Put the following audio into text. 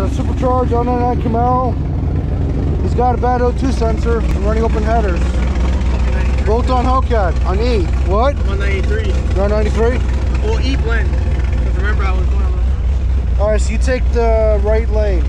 got a supercharged on that Camaro. He's got a bad O2 sensor and running open headers. Bolt on Hellcat on E. What? 193. 193. Well, E blend. Because remember I was going on All right, so you take the right lane.